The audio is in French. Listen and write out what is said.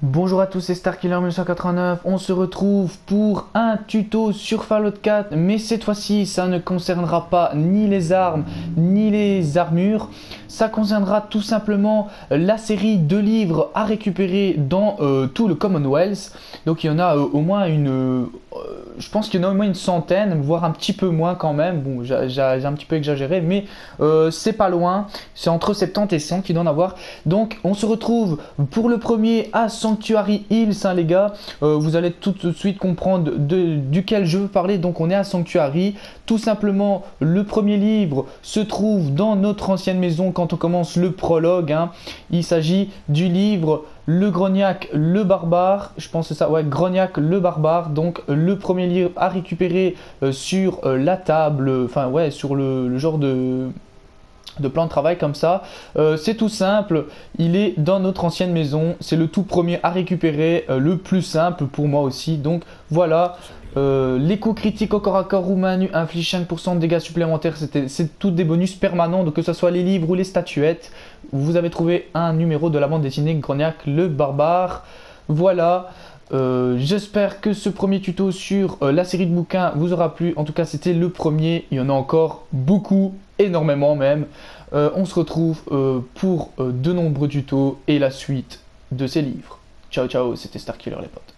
Bonjour à tous, c'est Starkiller 1989. On se retrouve pour un tuto sur Fallout 4, mais cette fois-ci, ça ne concernera pas ni les armes, ni les armures. Ça concernera tout simplement la série de livres à récupérer dans euh, tout le Commonwealth. Donc il y en a euh, au moins une... Euh, je pense qu'il y en a au moins une centaine, voire un petit peu moins quand même. Bon, j'ai un petit peu exagéré, mais c'est pas loin. C'est entre 70 et 100 qu'il doit en avoir. Donc on se retrouve pour le premier à 100 Sanctuary Hills, hein, les gars. Euh, vous allez tout de suite comprendre de, duquel je veux parler. Donc, on est à Sanctuary. Tout simplement, le premier livre se trouve dans notre ancienne maison quand on commence le prologue. Hein. Il s'agit du livre le Grognac, le barbare, je pense que ça, ouais, Grognac, le barbare, donc le premier livre à récupérer euh, sur euh, la table, enfin ouais, sur le genre de, de plan de travail comme ça. Euh, c'est tout simple, il est dans notre ancienne maison, c'est le tout premier à récupérer, euh, le plus simple pour moi aussi. Donc voilà, euh, l'écho critique au corps à corps ou manu inflige 5% de dégâts supplémentaires, c'est tout des bonus permanents, donc que ce soit les livres ou les statuettes. Vous avez trouvé un numéro de la bande dessinée Grognac le barbare. Voilà. J'espère que ce premier tuto sur la série de bouquins vous aura plu. En tout cas, c'était le premier. Il y en a encore beaucoup énormément même. Euh, on se retrouve euh, pour euh, de nombreux tutos et la suite de ces livres. Ciao ciao, c'était Starkiller les potes.